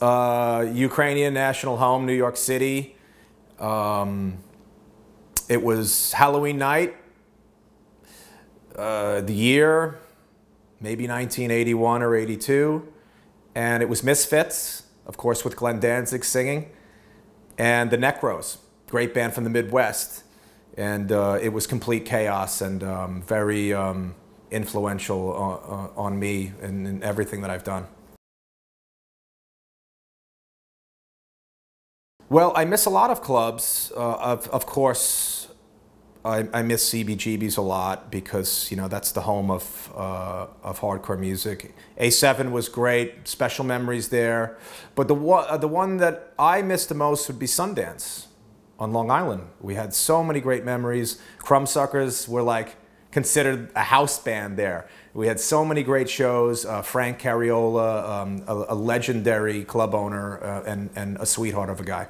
Uh, Ukrainian national home, New York City. Um, it was Halloween night. Uh, the year, maybe 1981 or 82. And it was Misfits, of course, with Glenn Danzig singing, and the Necros, great band from the Midwest. And uh, it was complete chaos and um, very um, influential on, uh, on me and in everything that I've done. Well, I miss a lot of clubs. Uh, of, of course, I, I, miss CBGB's a lot because you know that's the home of uh, of hardcore music. A7 was great, special memories there. But the uh, the one that I miss the most would be Sundance on Long Island. We had so many great memories. Crumbsuckers were like considered a house band there. We had so many great shows. Uh, Frank Cariola, um, a, a, legendary club owner uh, and, and a sweetheart of a guy.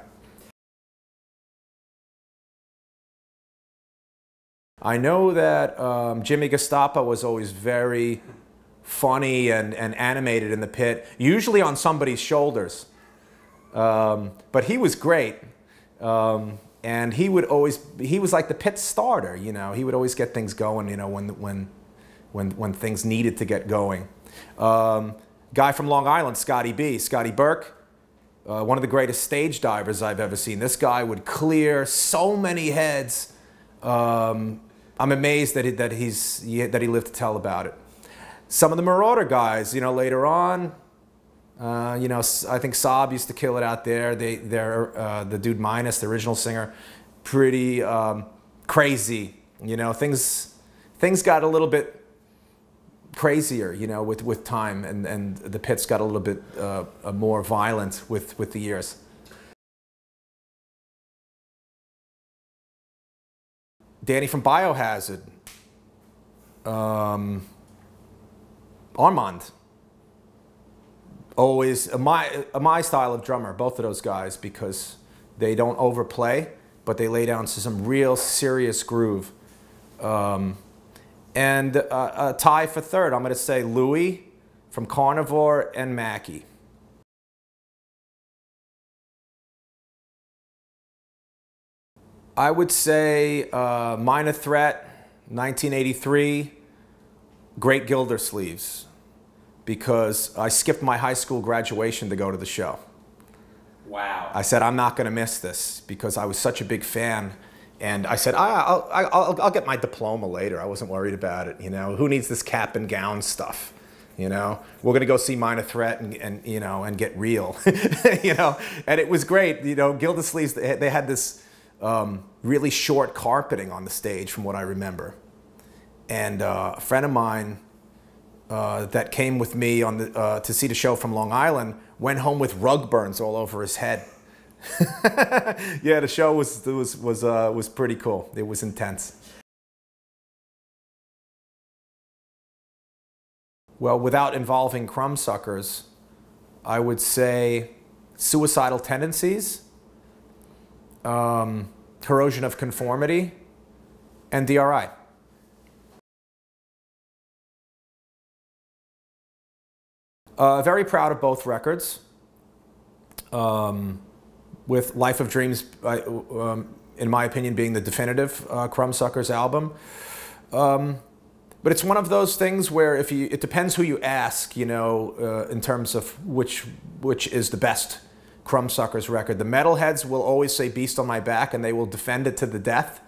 I know that um, Jimmy Gestapo was always very funny and, and animated in the pit, usually on somebody's shoulders. Um, but he was great. Um, and he would always, he was like the pit starter, you know. He would always get things going, you know, when, when, when, when things needed to get going. Um, guy from Long Island, Scotty B, Scotty Burke, uh, one of the greatest stage divers I've ever seen. This guy would clear so many heads um, I'm amazed that he, that he's that he lived to tell about it. Some of the Marauder guys, you know, later on, uh, you know, I think Saab used to kill it out there. They, they're uh, the dude minus the original singer, pretty um, crazy. You know, things things got a little bit crazier, you know, with, with time, and, and the pits got a little bit uh, more violent with, with the years. Danny from Biohazard, um, Armand. Always a my, a my style of drummer, both of those guys, because they don't overplay, but they lay down some real serious groove. Um, and uh, a tie for third, I'm going to say Louis from Carnivore and Mackie. I would say uh, Minor Threat, 1983, Great Gildersleeves, because I skipped my high school graduation to go to the show. Wow. I said, I'm not going to miss this because I was such a big fan. And I said, I'll, I'll, I'll get my diploma later. I wasn't worried about it. You know, who needs this cap and gown stuff? You know, we're going to go see Minor Threat and, and you know, and get real. you know, and it was great. You know, Gildersleeves, they had this um, really short carpeting on the stage, from what I remember. And uh, a friend of mine uh, that came with me on the, uh, to see the show from Long Island went home with rug burns all over his head. yeah, the show was was was uh, was pretty cool. It was intense. Well, without involving Crumbsuckers, I would say suicidal tendencies um, corrosion of conformity, and DRI. Uh, very proud of both records. Um, with Life of Dreams, um, in my opinion, being the definitive uh, Crumbsuckers album. Um, but it's one of those things where if you, it depends who you ask, you know, uh, in terms of which, which is the best Crumbsuckers record. The metalheads will always say Beast on My Back and they will defend it to the death.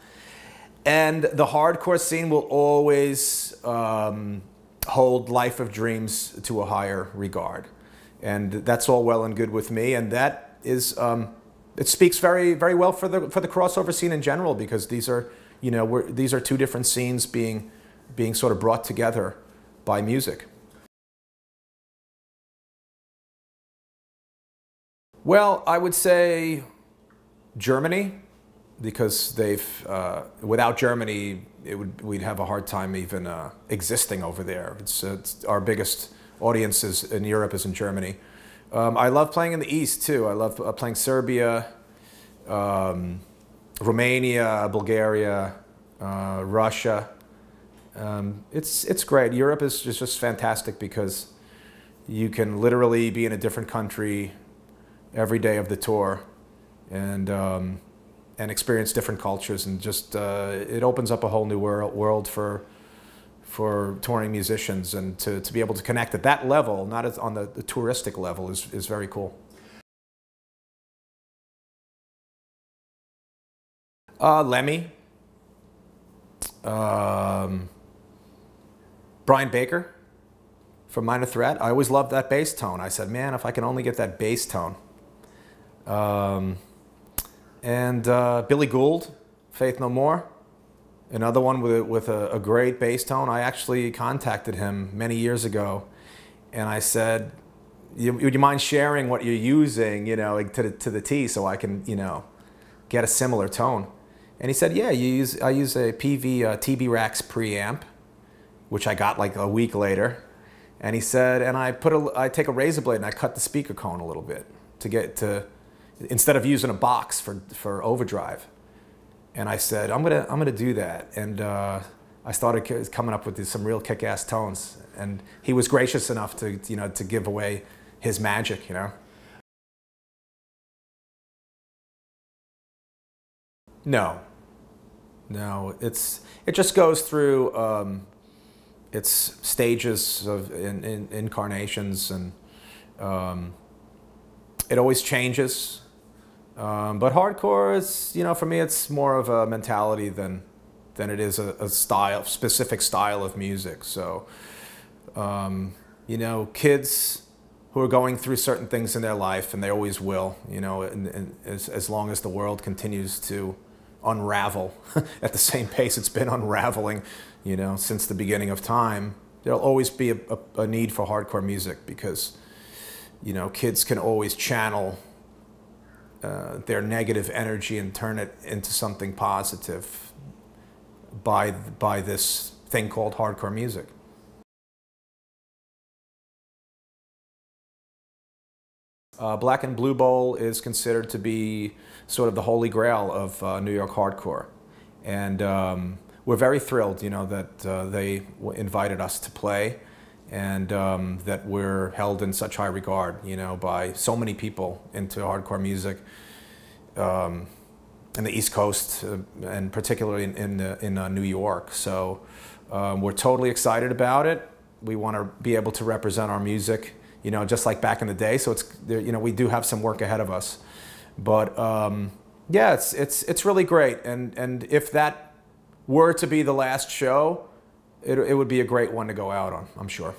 And the hardcore scene will always um, hold Life of Dreams to a higher regard. And that's all well and good with me. And that is, um, it speaks very, very well for the, for the crossover scene in general because these are, you know, we're these are two different scenes being, being sort of brought together by music. Well, I would say Germany, because they've, uh, without Germany, it would, we'd have a hard time even uh, existing over there. It's, it's, our biggest audiences in Europe is in Germany. Um, I love playing in the East too. I love uh, playing Serbia, um, Romania, Bulgaria, uh, Russia. Um, it's, it's great. Europe is just, just fantastic because you can literally be in a different country every day of the tour, and um, and experience different cultures, and just uh, it opens up a whole new world world for for touring musicians, and to, to be able to connect at that level, not as on the, the touristic level, is is very cool. Uh, Lemmy. Um, Brian Baker from Minor Threat. I always loved that bass tone. I said, man, if I can only get that bass tone. Um, and uh, Billy Gould, Faith No More, another one with, with a, a, great bass tone. I actually contacted him many years ago, and I said, would you mind sharing what you're using, you know, to the, to the T so I can, you know, get a similar tone? And he said, yeah, you use, I use a PV uh, TB Rax preamp, which I got like a week later. And he said, and I put a, I take a razor blade and I cut the speaker cone a little bit to get to, instead of using a box for, for overdrive. And I said, I'm gonna, I'm gonna do that. And uh, I started coming up with some real kick-ass tones. And he was gracious enough to, you know, to give away his magic, you know. No, no, it's it just goes through um, its stages of in, in, incarnations, and um, it always changes. Um, but hardcore is, you know, for me, it's more of a mentality than than it is a, a style, specific style of music. So, um, you know, kids who are going through certain things in their life, and they always will, you know, and, and as, as long as the world continues to unravel at the same pace it's been unraveling, you know, since the beginning of time. There'll always be a, a, a, need for hardcore music because, you know, kids can always channel uh, their negative energy and turn it into something positive by by this thing called hardcore music. Uh, Black and Blue Bowl is considered to be sort of the holy grail of uh, New York hardcore. And um, we're very thrilled, you know, that uh, they invited us to play and um, that we're held in such high regard, you know, by so many people into hardcore music um, in the East Coast uh, and particularly in, in, in uh, New York. So um, we're totally excited about it. We want to be able to represent our music you know, just like back in the day. So it's, you know, we do have some work ahead of us. But um, yeah, it's, it's, it's really great. And, and if that were to be the last show, it, it would be a great one to go out on, I'm sure.